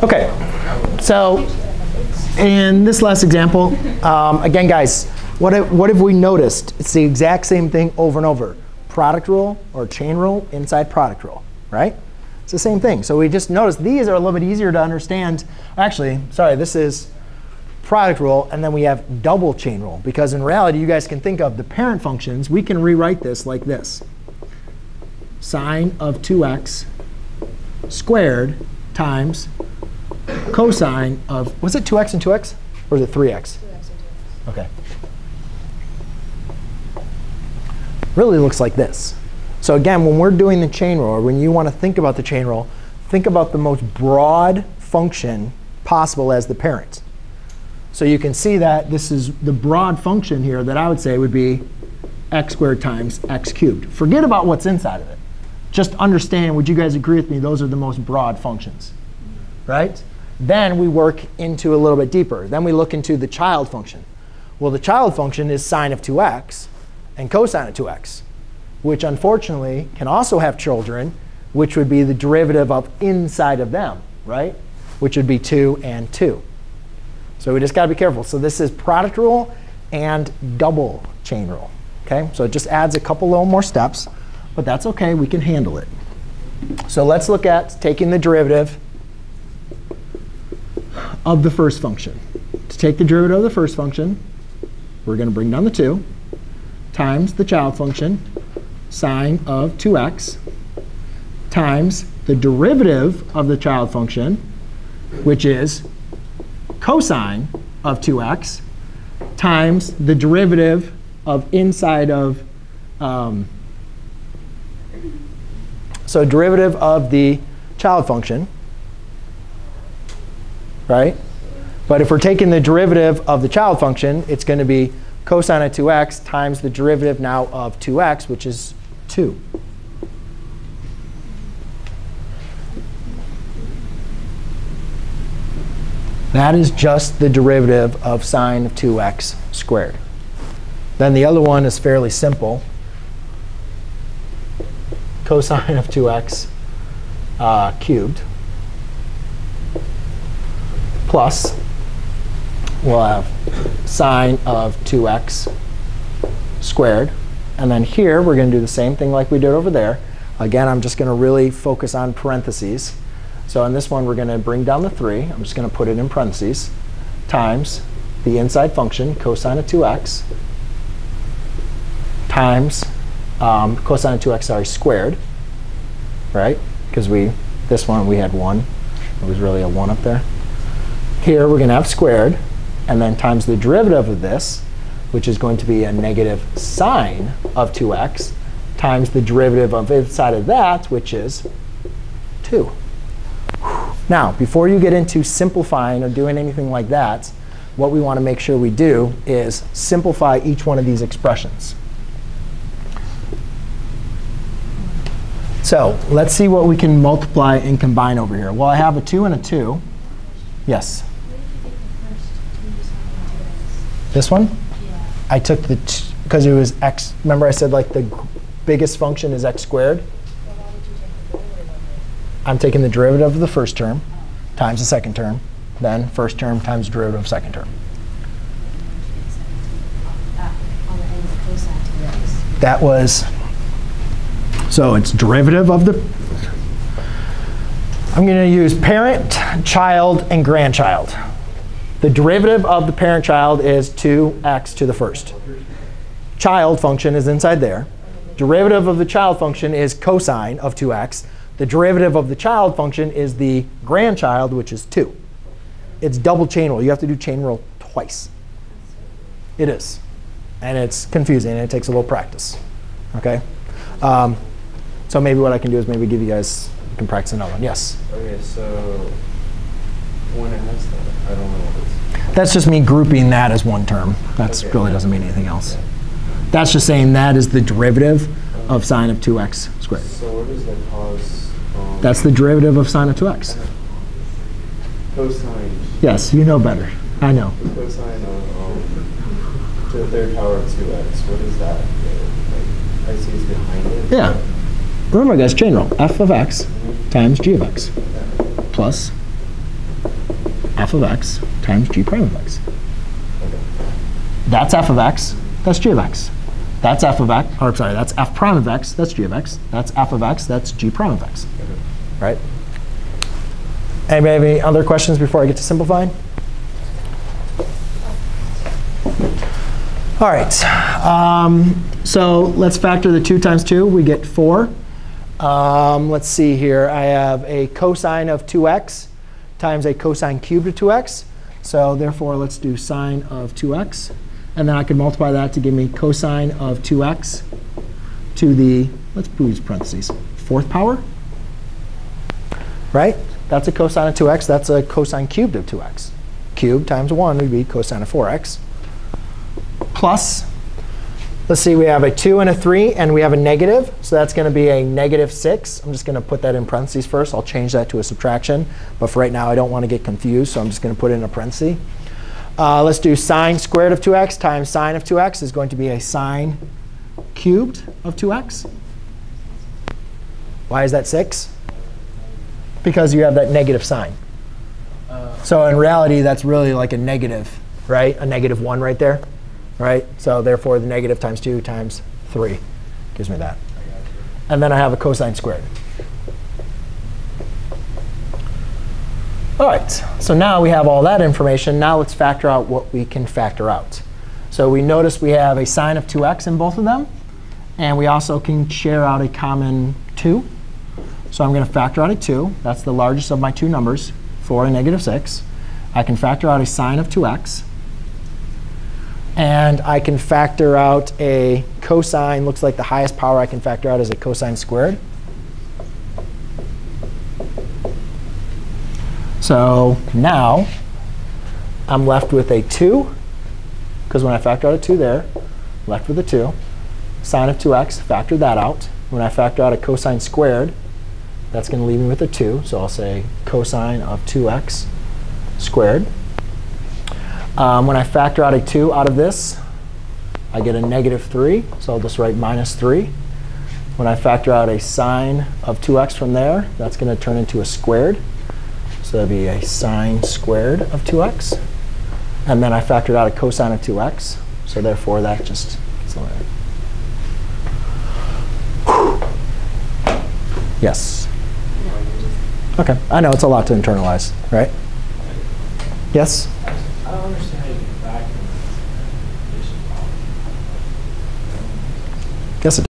Okay, so in this last example, um, again, guys, what have, what have we noticed? It's the exact same thing over and over. Product rule or chain rule inside product rule, right? It's the same thing. So we just noticed these are a little bit easier to understand. Actually, sorry, this is product rule, and then we have double chain rule. Because in reality, you guys can think of the parent functions. We can rewrite this like this. Sine of 2x squared times cosine of, was it 2x and 2x? Or is it 3x? OK. Really looks like this. So again, when we're doing the chain rule, or when you want to think about the chain rule, think about the most broad function possible as the parent. So you can see that this is the broad function here that I would say would be x squared times x cubed. Forget about what's inside of it. Just understand, would you guys agree with me, those are the most broad functions, right? Then we work into a little bit deeper. Then we look into the child function. Well, the child function is sine of 2x and cosine of 2x, which unfortunately can also have children, which would be the derivative of inside of them, right? Which would be 2 and 2. So we just got to be careful. So this is product rule and double chain rule. Okay? So it just adds a couple little more steps. But that's OK. We can handle it. So let's look at taking the derivative of the first function. To take the derivative of the first function, we're going to bring down the 2 times the child function sine of 2x times the derivative of the child function, which is cosine of 2x times the derivative of inside of, um, so derivative of the child function, right? But if we're taking the derivative of the child function, it's going to be cosine of 2x times the derivative now of 2x, which is 2. That is just the derivative of sine of 2x squared. Then the other one is fairly simple. Cosine of 2x uh, cubed plus we'll have sine of 2x squared. And then here, we're going to do the same thing like we did over there. Again, I'm just going to really focus on parentheses. So in this one, we're going to bring down the 3. I'm just going to put it in parentheses times the inside function, cosine of 2x, times um, cosine of 2x, sorry, squared, right? Because we, this one, we had 1. It was really a 1 up there. Here, we're going to have squared, and then times the derivative of this, which is going to be a negative sine of 2x, times the derivative of inside of that, which is 2. Now, before you get into simplifying or doing anything like that, what we want to make sure we do is simplify each one of these expressions. So let's see what we can multiply and combine over here. Well, I have a 2 and a 2. Yes? This one? Yeah. I took the, because it was x. Remember I said like the biggest function is x squared? Well, why would you take the derivative of it? I'm taking the derivative of the first term times the second term, then first term times derivative of second term. On the end of cosine to x. That was, so it's derivative of the, I'm going to use parent, child, and grandchild. The derivative of the parent-child is 2x to the first. Child function is inside there. Derivative of the child function is cosine of 2x. The derivative of the child function is the grandchild, which is 2. It's double chain rule. You have to do chain rule twice. It is. And it's confusing, and it takes a little practice. OK? Um, so maybe what I can do is maybe give you guys, you can practice another one. Yes? Okay, so when it has that, I don't know what it's. That's just me grouping that as one term. That Okay. really doesn't mean anything else. That's just saying that is the derivative of sine of 2x squared. So what is the cos? Um, That's the derivative of sine of 2x. cosine. Yes, you know better. I know. Cosine of um, to the third power of two x. What is that? Like, I see it's behind it. Yeah. Remember, guys, chain rule. f of x times g of x plus f of x times g prime of x. That's f of x, that's g of x. That's f of x, or sorry, that's f prime of x, that's g of x. That's f of x, that's g prime of x. Right? Anybody have any other questions before I get to simplifying? All right. Um, so let's factor the 2 times 2. We get 4. Um, let's see here. I have a cosine of 2x times a cosine cubed of 2x. So therefore, let's do sine of 2x. And then I can multiply that to give me cosine of 2x to the, let's use parentheses, fourth power. Right? That's a cosine of 2x. That's a cosine cubed of 2x. Cubed times 1 would be cosine of 4x. Plus, let's see, we have a 2 and a 3, and we have a negative. So that's going to be a negative 6. I'm just going to put that in parentheses first. I'll change that to a subtraction. But for right now, I don't want to get confused, so I'm just going to put it in a parenthesis. Uh, let's do sine squared of 2x times sine of 2x is going to be a sine cubed of 2x. Why is that 6? Because you have that negative sign. So in reality, that's really like a negative, right? A negative 1 right there, right? So therefore, the negative times 2 times 3 gives me that. And then I have a cosine squared. All right, so now we have all that information. Now let's factor out what we can factor out. So we notice we have a sine of 2x in both of them. And we also can share out a common 2. So I'm going to factor out a 2. That's the largest of my two numbers, 4 and negative 6. I can factor out a sine of 2x. And I can factor out a cosine. Looks like the highest power I can factor out is a cosine squared. So now I'm left with a 2, because when I factor out a 2 there, left with a 2. Sine of 2x, factor that out. When I factor out a cosine squared, that's going to leave me with a 2. So I'll say cosine of 2x squared. Um, when I factor out a 2 out of this, I get a negative 3. So I'll just write minus 3. When I factor out a sine of 2x from there, that's going to turn into a squared. So that'd be a sine squared of 2x. And then I factored out a cosine of 2x. So therefore, that just gets eliminated. Yes. OK. I know it's a lot to internalize, right? Yes? I don't understand how you get back this addition problem. Yes, it